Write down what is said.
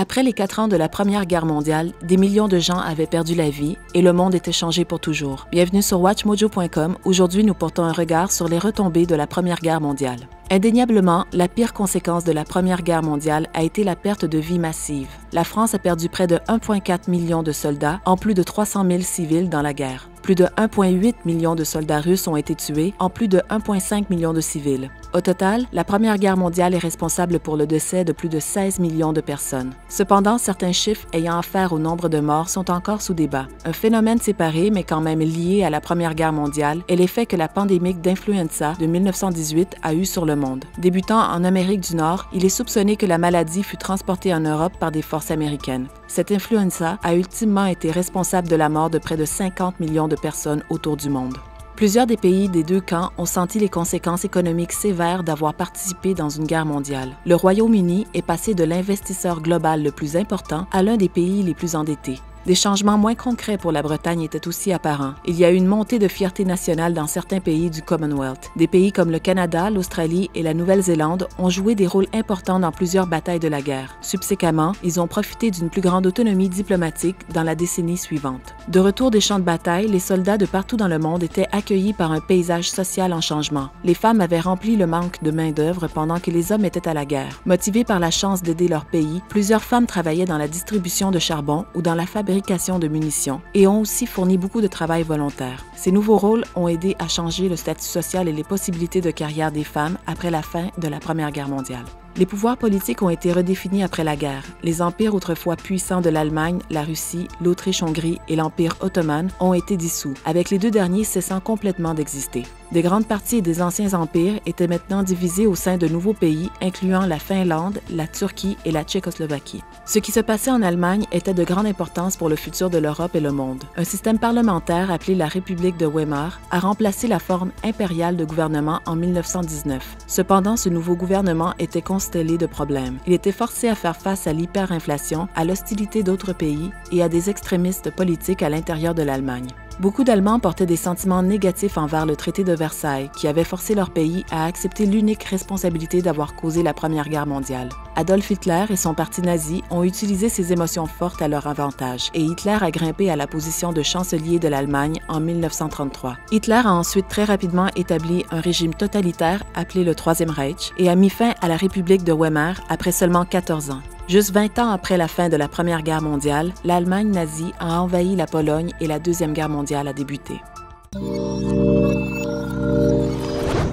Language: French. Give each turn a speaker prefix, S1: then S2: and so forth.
S1: Après les quatre ans de la Première Guerre mondiale, des millions de gens avaient perdu la vie et le monde était changé pour toujours. Bienvenue sur WatchMojo.com. Aujourd'hui, nous portons un regard sur les retombées de la Première Guerre mondiale. Indéniablement, la pire conséquence de la Première Guerre mondiale a été la perte de vies massives. La France a perdu près de 1,4 million de soldats, en plus de 300 000 civils dans la guerre. Plus de 1,8 million de soldats russes ont été tués, en plus de 1,5 million de civils. Au total, la Première Guerre mondiale est responsable pour le décès de plus de 16 millions de personnes. Cependant, certains chiffres ayant affaire au nombre de morts sont encore sous débat. Un phénomène séparé, mais quand même lié à la Première Guerre mondiale, est l'effet que la pandémie d'influenza de 1918 a eu sur le monde. Débutant en Amérique du Nord, il est soupçonné que la maladie fut transportée en Europe par des forces américaines. Cette influenza a ultimement été responsable de la mort de près de 50 millions de personnes autour du monde. Plusieurs des pays des deux camps ont senti les conséquences économiques sévères d'avoir participé dans une guerre mondiale. Le Royaume-Uni est passé de l'investisseur global le plus important à l'un des pays les plus endettés. Des changements moins concrets pour la Bretagne étaient aussi apparents. Il y a eu une montée de fierté nationale dans certains pays du Commonwealth. Des pays comme le Canada, l'Australie et la Nouvelle-Zélande ont joué des rôles importants dans plusieurs batailles de la guerre. Subséquemment, ils ont profité d'une plus grande autonomie diplomatique dans la décennie suivante. De retour des champs de bataille, les soldats de partout dans le monde étaient accueillis par un paysage social en changement. Les femmes avaient rempli le manque de main-d'œuvre pendant que les hommes étaient à la guerre. Motivés par la chance d'aider leur pays, plusieurs femmes travaillaient dans la distribution de charbon ou dans la fabrication de munitions et ont aussi fourni beaucoup de travail volontaire. Ces nouveaux rôles ont aidé à changer le statut social et les possibilités de carrière des femmes après la fin de la Première Guerre mondiale. Les pouvoirs politiques ont été redéfinis après la guerre. Les empires autrefois puissants de l'Allemagne, la Russie, l'Autriche-Hongrie et l'Empire ottoman ont été dissous, avec les deux derniers cessant complètement d'exister. Des grandes parties des anciens empires étaient maintenant divisés au sein de nouveaux pays, incluant la Finlande, la Turquie et la Tchécoslovaquie. Ce qui se passait en Allemagne était de grande importance pour le futur de l'Europe et le monde. Un système parlementaire appelé la République de Weimar a remplacé la forme impériale de gouvernement en 1919. Cependant, ce nouveau gouvernement était de problèmes. Il était forcé à faire face à l'hyperinflation, à l'hostilité d'autres pays et à des extrémistes politiques à l'intérieur de l'Allemagne. Beaucoup d'Allemands portaient des sentiments négatifs envers le traité de Versailles, qui avait forcé leur pays à accepter l'unique responsabilité d'avoir causé la Première Guerre mondiale. Adolf Hitler et son parti nazi ont utilisé ces émotions fortes à leur avantage, et Hitler a grimpé à la position de chancelier de l'Allemagne en 1933. Hitler a ensuite très rapidement établi un régime totalitaire appelé le Troisième Reich et a mis fin à la République de Weimar après seulement 14 ans. Juste 20 ans après la fin de la Première Guerre mondiale, l'Allemagne nazie a envahi la Pologne et la Deuxième Guerre mondiale a débuté.